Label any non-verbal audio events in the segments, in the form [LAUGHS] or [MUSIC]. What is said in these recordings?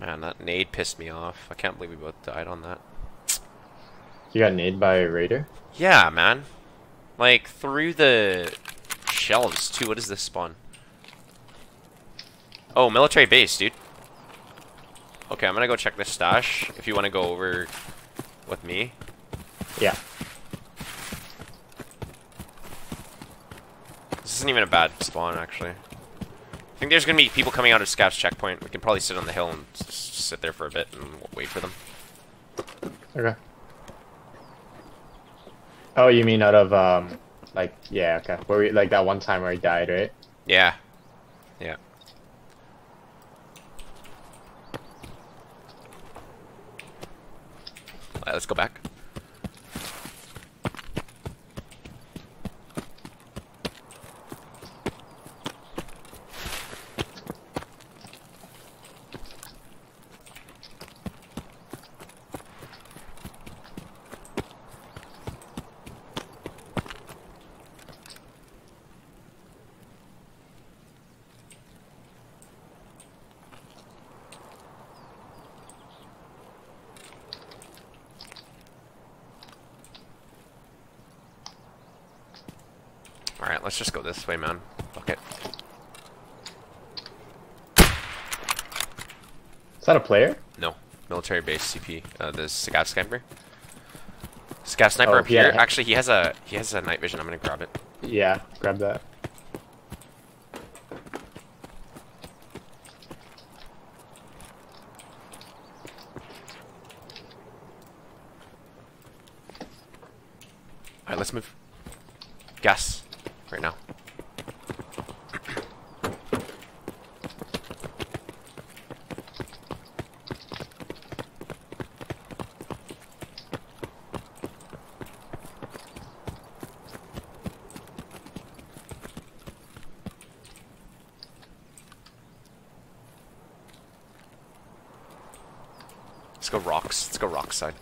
Man, that nade pissed me off. I can't believe we both died on that. You got nade by a raider? Yeah, man. Like, through the shelves, too. What is this spawn? Oh, military base, dude. Okay, I'm gonna go check the stash. If you want to go over with me. Yeah. This isn't even a bad spawn, actually. I think there's gonna be people coming out of Scouts checkpoint. We can probably sit on the hill and sit there for a bit and wait for them. Okay. Oh, you mean out of um, like yeah, okay. Where we like that one time where he died, right? Yeah. Yeah. Alright, let's go back. Alright, let's just go this way, man. Fuck it. Is that a player? No. Military base CP. Uh, the scout sniper. Scout sniper Oh, up here. Actually, he has a he has a night vision. I'm gonna grab it. Yeah, grab that. Alright, let's move. Gas. Right now. Let's go rocks. Let's go rock side.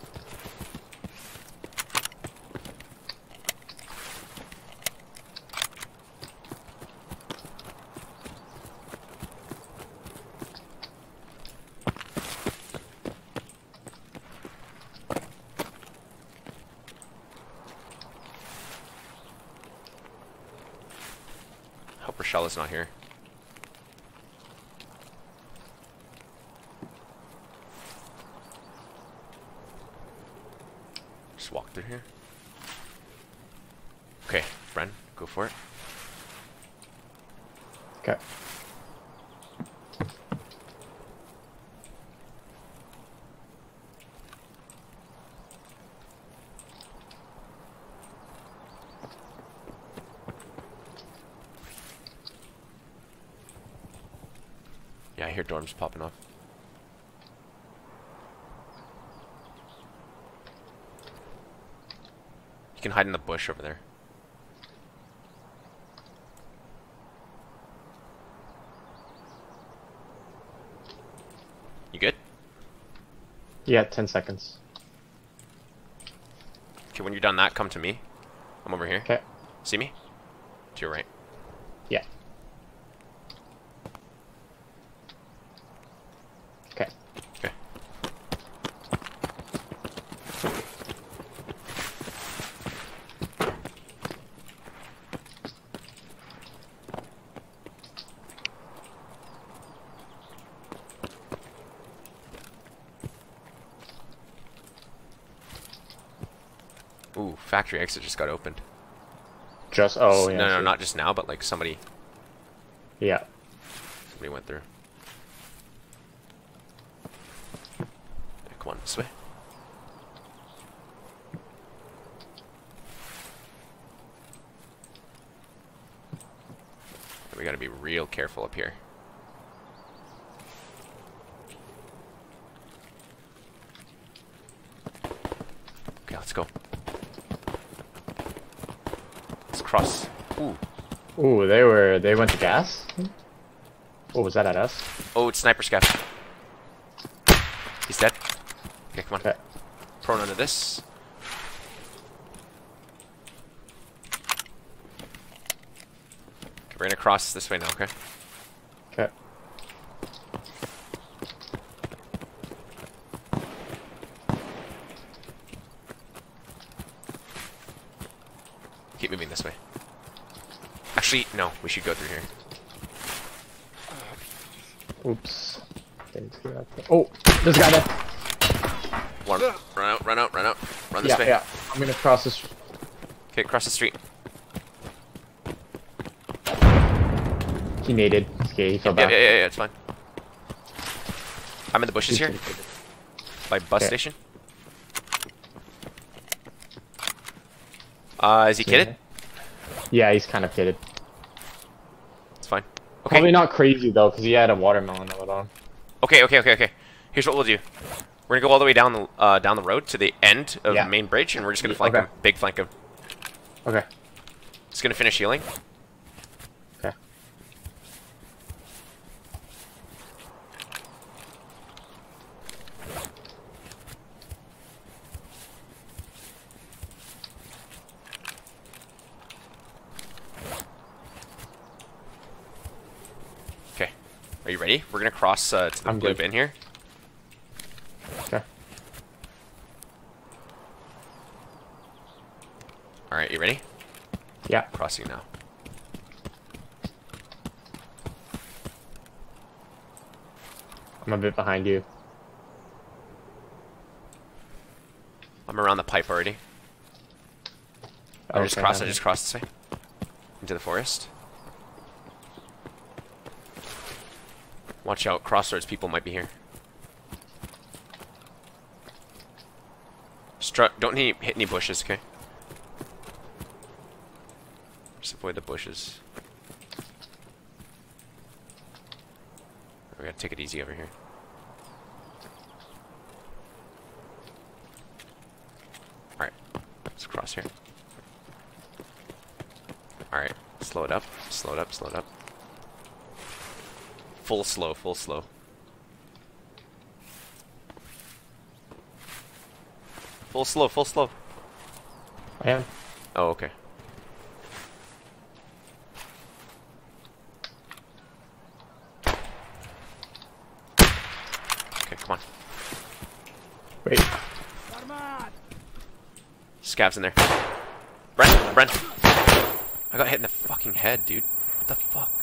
Hope Reshala is not here. Just walk through here. Okay, friend, go for it. Okay. Yeah, I hear dorms popping off. You can hide in the bush over there. You good? Yeah, ten seconds. Okay, when you're done that, come to me. I'm over here. Okay. See me? To your right. Yeah. Okay. Okay. Ooh, factory exit just got opened. Just oh yeah. no, no, see. not just now, but like somebody, Yeah. somebody went through. Come on, this way. We gotta be real careful up here. Okay, let's go. Let's cross. Ooh. Ooh, they were they went to gas. Oh, was that at us? Oh, it's sniper scav. He's dead. Okay, come on. Okay. Prone under this. Okay, we're gonna cross this way now? Okay. Actually, no. We should go through here. Oops. Didn't see that. Oh, there's a guy there. Run, run out, run out, run out. Run this Yeah, way. yeah. I'm gonna cross this. Okay, cross the street. He naded. Okay, he fell Yeah, back. yeah, yeah, yeah, it's fine. I'm in the bushes here, by bus Okay. station. Uh, is he kitted? Yeah, he's kind of kitted. It's fine. Okay, Probably not crazy though, because he had a watermelon note on. okay, okay, okay, okay. Here's what we'll do. We're gonna go all the way down the uh, down the road to the end of Yeah. the main bridge, and we're just gonna flank okay. him. Big flank him. Okay. Just gonna finish healing. Okay. Okay. Are you ready? We're gonna cross uh, to the I'm blue good. bin here. Okay. All right, you ready? Yeah. Crossing now. I'm a bit behind you. I'm around the pipe already. I just crossed. I just crossed this way into the forest. Watch out, crossroads people might be here. Don't hit any bushes, okay? Just avoid the bushes. We gotta take it easy over here. Alright, let's cross here. Alright, slow it up, slow it up, slow it up. Full slow, full slow. Full slow, full slow. I am. Oh, okay. Okay, come on. Wait. Scavs in there. Brent, Brent. I got hit in the fucking head, dude. What the fuck?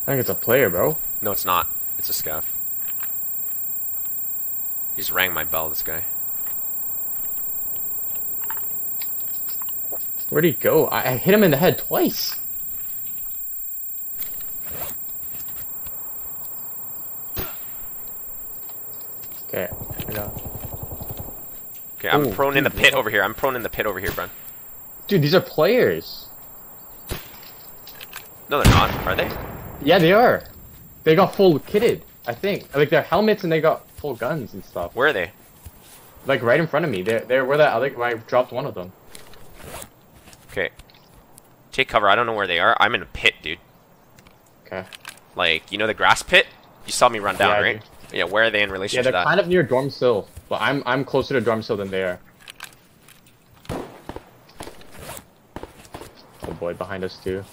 I think it's a player, bro. No, it's not. It's a scav. He just rang my bell, this guy. Where'd he go? I, I hit him in the head twice. Okay, I got. Okay, I'm Oh, prone in the pit over here. I'm prone in the pit over here, Brent. Dude, these are players. No, they're not. Are they? Yeah, they are. They got full kitted. I think like their helmets and they got full guns and stuff. Where are they? Like right in front of me. They're they're where that other I dropped one of them. Okay. Take cover. I don't know where they are. I'm in a pit, dude. Okay. Like, you know the grass pit? You saw me run down, Yeah, right? Yeah, where are they in relation Yeah, to they're that? kind of near dorm Dormsill, but I'm I'm closer to dorm Dormsill than they are. Oh boy, behind us too.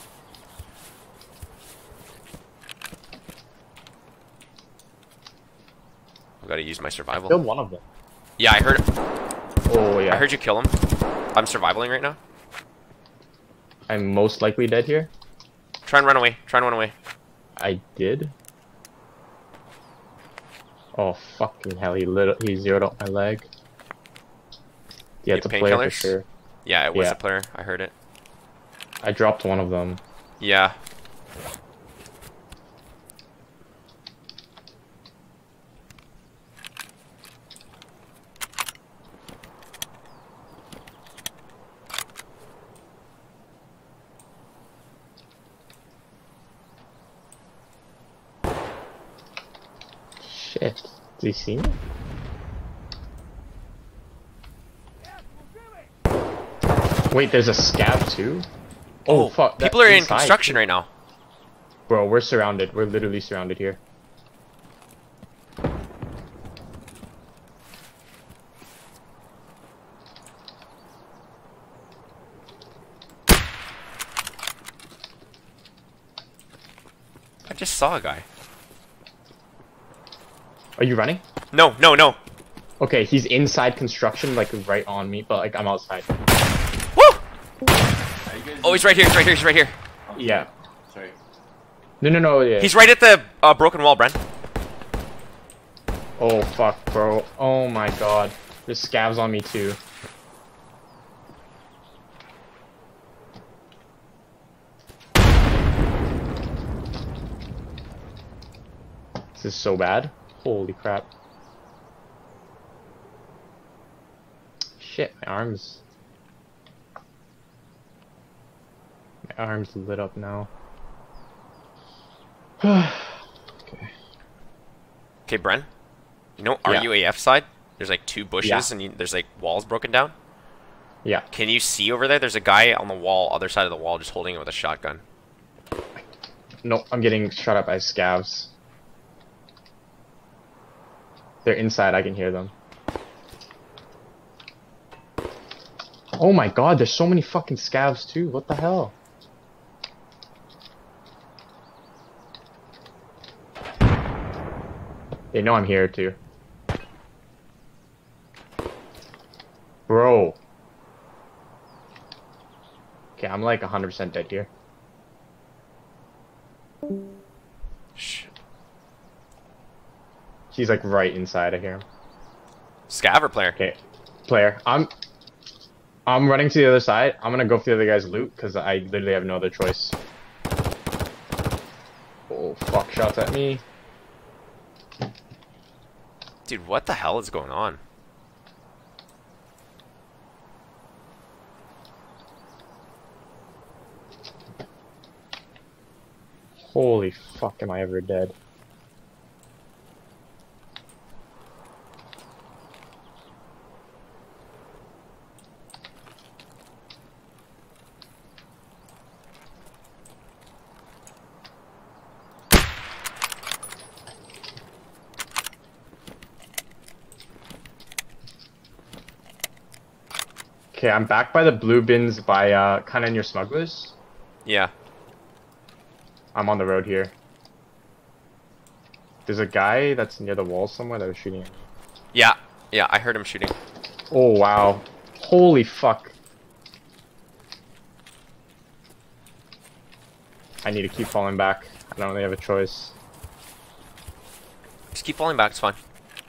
I've got to use my survival. Killed one of them. Yeah, I heard. Oh yeah. I heard you kill him. I'm survivaling right now. I'm most likely dead here. Try and run away. Try and run away. I did. Oh fucking hell! He lit. He zeroed out my leg. Yeah, it's a player for sure. Yeah, it was Yeah. a player. I heard it. I dropped one of them. Yeah. Shit. See me? Wait, there's a scav too? Oh, oh fuck. People are in construction too. right now. Bro, we're surrounded. We're literally surrounded here. I just saw a guy. Are you running? No, no, no. Okay, he's inside construction, like right on me, but like I'm outside. Woo! Are you guys Oh, he's right here. He's right here. He's right here. Yeah. Sorry. No, no, no. Yeah. He's right at the uh, broken wall, Bren. Oh fuck, bro. Oh my god. There's scavs on me too. This is so bad. Holy crap. Shit, my arms. My arms lit up now. [SIGHS] Okay, Okay, Bren. You know Yeah. RUAF side? There's like two bushes Yeah. and you, there's like walls broken down. Yeah. Can you see over there? There's a guy on the wall, other side of the wall, just holding it with a shotgun. No, I'm getting shot up by scavs. They're inside, I can hear them. Oh my god, there's so many fucking scavs too. What the hell? They know I'm here too. Bro. Okay, I'm like 100% dead here. He's like right inside. of here. him. Scav or player? Okay, player. I'm. I'm running to the other side. I'm gonna go for the other guy's loot because I literally have no other choice. Oh fuck! Shots at me. Dude, what the hell is going on? Holy fuck! Am I ever dead? Okay, I'm back by the blue bins by uh kind of near smugglers. Yeah. I'm on the road here. There's a guy that's near the wall somewhere that was shooting at me. Yeah. Yeah, I heard him shooting. Oh wow. Holy fuck. I need to keep falling back. I don't really have a choice. Just keep falling back, it's fine.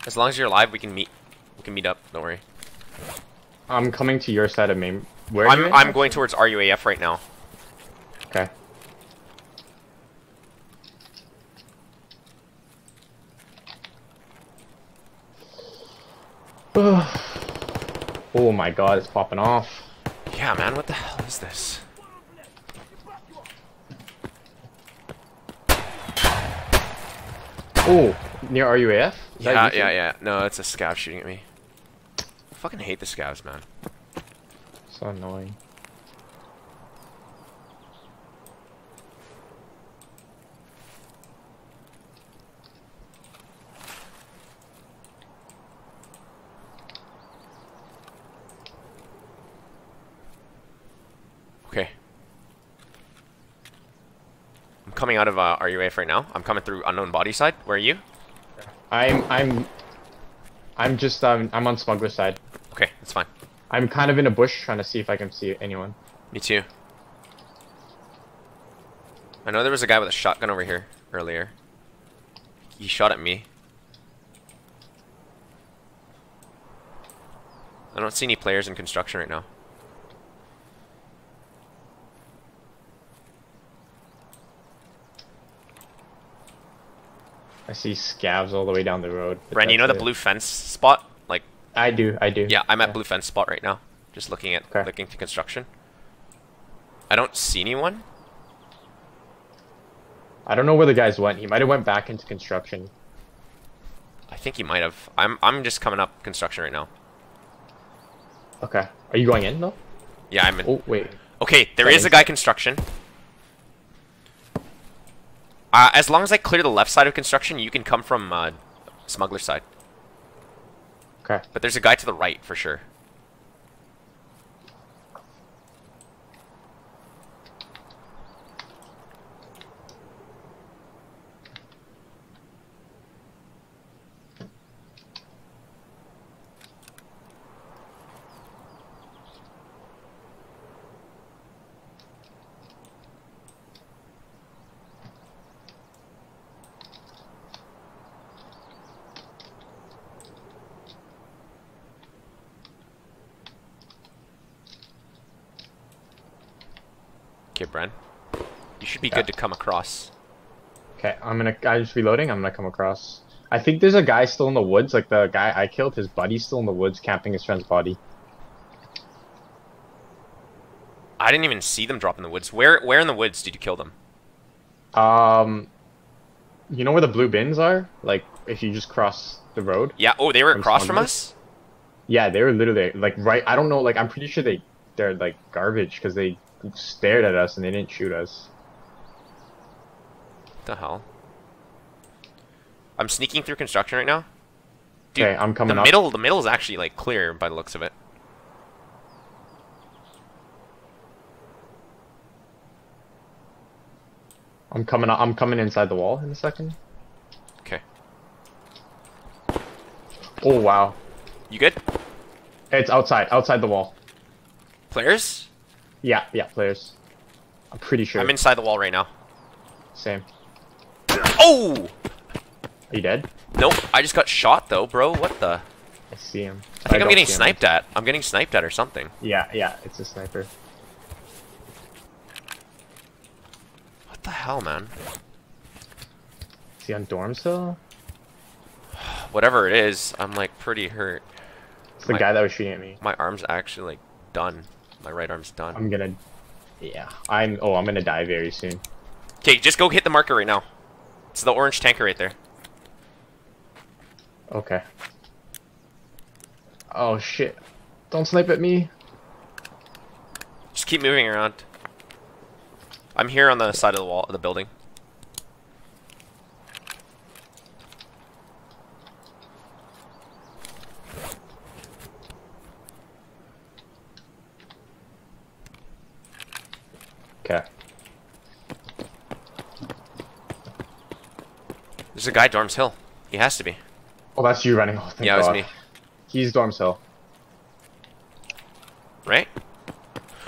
As long as you're alive, we can meet. We can meet up, don't worry. I'm coming to your side of main. Where I'm? I'm going towards RUAF right now. Okay. [SIGHS] oh my god, it's popping off. Yeah, man, what the hell is this? Oh, near RUAF? Is Yeah, yeah, yeah. No, it's a scav shooting at me. I fucking hate the scavs, man. So annoying. Okay. I'm coming out of uh, RUAF right now. I'm coming through unknown body side. Where are you? I'm I'm I'm just um I'm on smuggler side. Okay, that's fine. I'm kind of in a bush trying to see if I can see anyone. Me too. I know there was a guy with a shotgun over here earlier. He shot at me. I don't see any players in construction right now. I see scavs all the way down the road. Bren, you know the blue fence spot? I do, I do. yeah, I'm at blue fence spot right now. Just looking at, Okay. looking to construction. I don't see anyone. I don't know where the guys went. He might have went back into construction. I think he might have. I'm, I'm just coming up construction right now. Okay. Are you going in though? Yeah, I'm in. Oh wait. Okay, there is a guy construction. Uh, as long as I clear the left side of construction, you can come from uh, smuggler side. Okay. But there's a guy to the right for sure. Okay, Bren. You should be Yeah. good to come across. Okay, I'm gonna. I'm just reloading. I'm gonna come across. I think there's a guy still in the woods. Like the guy I killed, his buddy's still in the woods camping his friend's body. I didn't even see them drop in the woods. Where where in the woods did you kill them? Um, you know where the blue bins are? Like if you just cross the road. Yeah. Oh, they were From across from us. Yeah, they were literally like right. I don't know. Like I'm pretty sure they they're like garbage because they stared at us and they didn't shoot us. What the hell? I'm sneaking through construction right now. Dude, Okay, I'm coming the up. middle, the middle is actually like clear by the looks of it. I'm coming. I'm coming inside the wall in a second. Okay. Oh wow, You good? it's outside. Outside the wall. Players? Yeah, yeah, players. I'm pretty sure. I'm inside the wall right now. Same. Oh! Are you dead? Nope. I just got shot though, bro. What the? I see him. I think I'm getting see him. sniped at. I'm getting sniped at or something. Yeah, yeah, it's a sniper. What the hell, man? Is he on dorm still? Whatever it is, I'm like pretty hurt. It's the My- guy that was shooting at me. My arm's actually like done. My right arm's done. I'm gonna. Yeah, I'm. Oh, I'm gonna die very soon. Okay, just go hit the marker right now. It's the orange tanker right there. Okay. Oh shit! Don't snipe at me. Just keep moving around. I'm here on the side of the wall of the building. Okay. There's a guy Dorms Hill. He has to be. Oh, that's you running. Oh, yeah, it was me. He's Dorms hill. Right?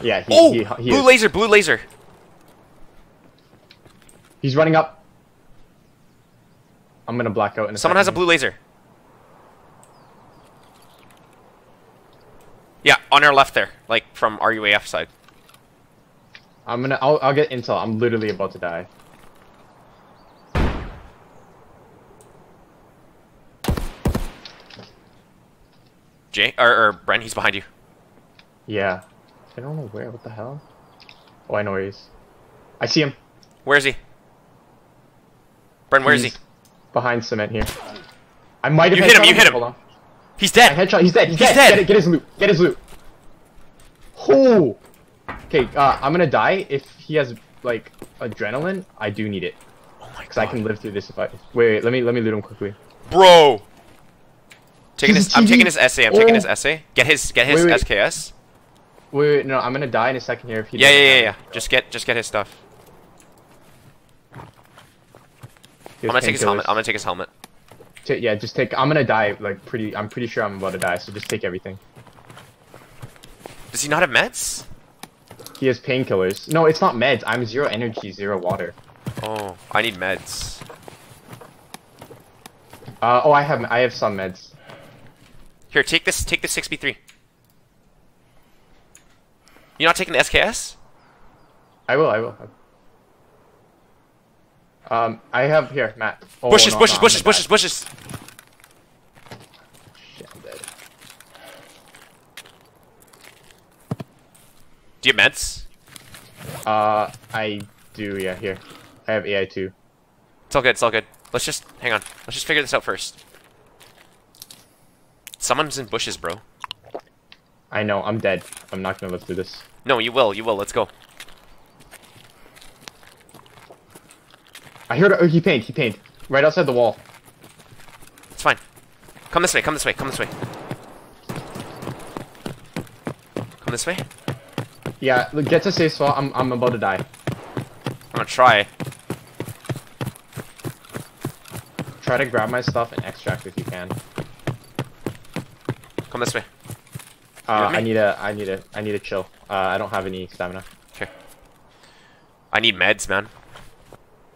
Yeah, he, oh! he, he blue is. laser, blue laser. He's running up. I'm gonna black out in a Someone has a blue laser. Yeah, on our left there, like from RUAF side. I'm gonna. I'll. I'll get intel. I'm literally about to die. Jay or, or Brent, he's behind you. Yeah. I don't know where. What the hell? Oh, I know where he is. I see him. Where is he? Brent, where is he? Behind cement here. I might have You hit him, you hit him. Hold on. He's dead. I headshot. He's dead. He's, He's dead. dead. Get, it, get his loot. Get his loot. Oh. Okay. Uh, I'm gonna die if he has like adrenaline. I do need it Oh my god. because I can live through this if I. Wait, wait. Let me let me loot him quickly. bro. Taking his, I'm taking his SA. I'm taking his. [LAUGHS] SA. Get his, get his Wait, wait. SKS. Wait, wait. No, I'm gonna die in a second here if he. Yeah, yeah, yeah, yeah. Just get, just get his stuff. I'm gonna take his helmet. I'm gonna take his helmet. Ta- yeah, just take. I'm gonna die. Like pretty. I'm pretty sure I'm about to die. So just take everything. Does he not have meds? He has painkillers. No, it's not meds. I'm zero energy, zero water. Oh, I need meds. Uh, oh, I have. I have some meds. Here, take this. Take this 6B3. You not taking the SKS? I will. I will. Um, I have here, Matt. Oh, bushes, no, bushes, no, bushes, bushes, bushes. Shit, I'm dead. Do you have meds? Uh, I do. Yeah, here. I have AI two. It's all good. It's all good. Let's just hang on. Let's just figure this out first. Someone's in bushes, bro. I know. I'm dead. I'm not gonna live through this. No, you will. You will. Let's go. I heard. Oh, he pained. He pained. Right outside the wall. It's fine. Come this way. Come this way. Come this way. Come this way. Yeah, look, get to safe spot. I'm. I'm about to die. I'm gonna try. Try to grab my stuff and extract if you can. Come this way. Uh. I need a. I need a. I need a chill. Uh, I don't have any stamina. Okay. I need meds, man.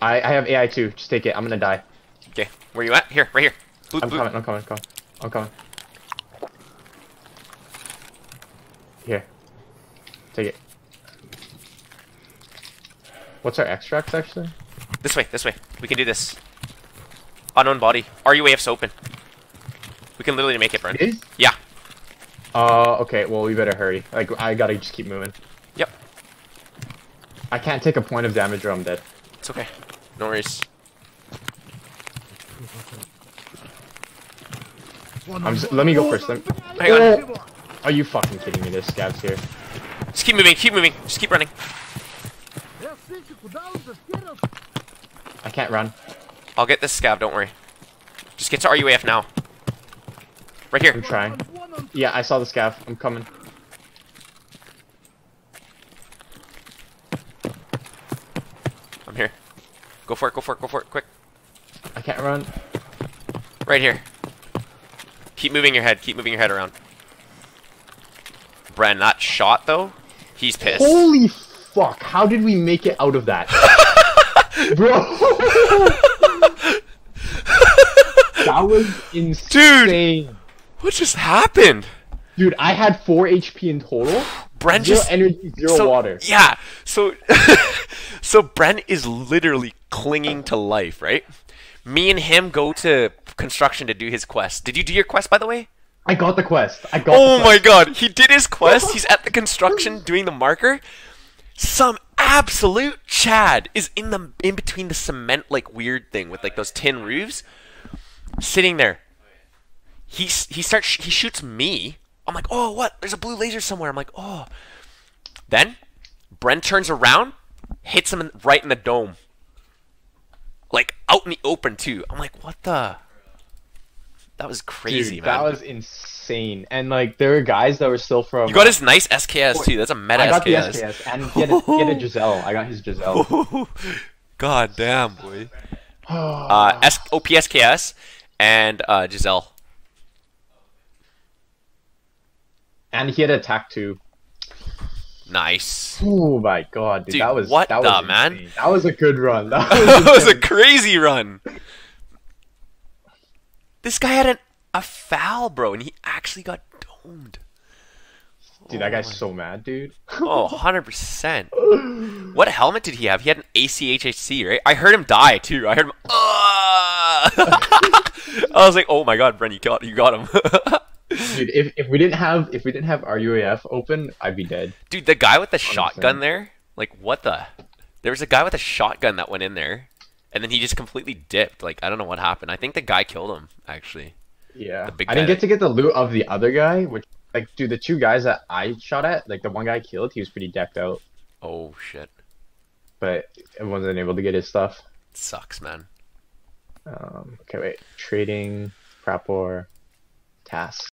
I. I have AI too. Just take it. I'm gonna die. Okay. Where you at? Here. Right here. I'm coming. I'm coming. I'm coming. I'm coming. Here. Take it. What's our extracts actually? This way, this way. We can do this. Unknown body. RUAF's open. We can literally make it, Brent. It is? Yeah. Uh, okay, well, we better hurry. Like, I gotta just keep moving. Yep. I can't take a point of damage or I'm dead. It's okay. No worries. I'm just, let me go first. Let me, Hang on. are you fucking kidding me? There's scavs here. Just keep moving, keep moving. Just keep running. I can't run. I'll get this scav, don't worry. Just get to RUAF now. Right here. I'm trying. Yeah, I saw the scav. I'm coming. I'm here. Go for it, go for it, go for it, quick. I can't run. Right here. Keep moving your head, keep moving your head around. Bren, that shot though, he's pissed. Holy fuck! How did we make it out of that? [LAUGHS] Bro! [LAUGHS] that was insane. What just happened? Dude, I had 4 HP in total. [SIGHS] Bren Zero just energy, zero so, water. Yeah. So [LAUGHS] so Bren is literally clinging to life, right? Me and him go to construction to do his quest. Did you do your quest by the way? I got the quest. I got Oh my god, he did his quest. He's at the construction [LAUGHS] doing the marker. Some absolute Chad is in the in between the cement like weird thing with like those tin roofs, sitting there. He he starts he shoots me. I'm like, oh what? There's a blue laser somewhere. I'm like, oh. Then, Brent turns around, hits him in, right in the dome. Like out in the open too. I'm like, what the? That was crazy, Dude, man. that was insane. And like, there were guys that were still from. You got his nice SKS too. That's a meta I got the SKS. SKS, and get a, had a [LAUGHS] Gzhel. I got his Gzhel. [LAUGHS] God damn, boy. [SIGHS] Uh, S- OPSKS and uh, Gzhel. And he had attack too. Nice. Oh my god, dude, Dude, that was what that the, was man? insane. That was a good run. [LAUGHS] [LAUGHS] That was, that was a crazy run. This guy had an, a foul, bro, and he actually got domed. dude. That guy's so mad, dude. Oh, [LAUGHS] 100%. What helmet did he have? He had an ACHHC, right? I heard him die, too. I heard him. "Ah!" I was like, oh my god, Bren, you got, you got him. Dude, if, if we didn't have if we didn't have RUAF open, I'd be dead. Dude, the guy with the shotgun 100%. there, like what the? There was a guy with a shotgun that went in there, and then he just completely dipped. Like I don't know what happened. I think the guy killed him actually. Yeah, I didn't get to get the loot of the other guy, which like, dude, the two guys that I shot at, like the one guy I killed, he was pretty decked out, Oh shit, but I wasn't able to get his stuff. sucks, man. Um, okay, wait, trading, prep or tasks.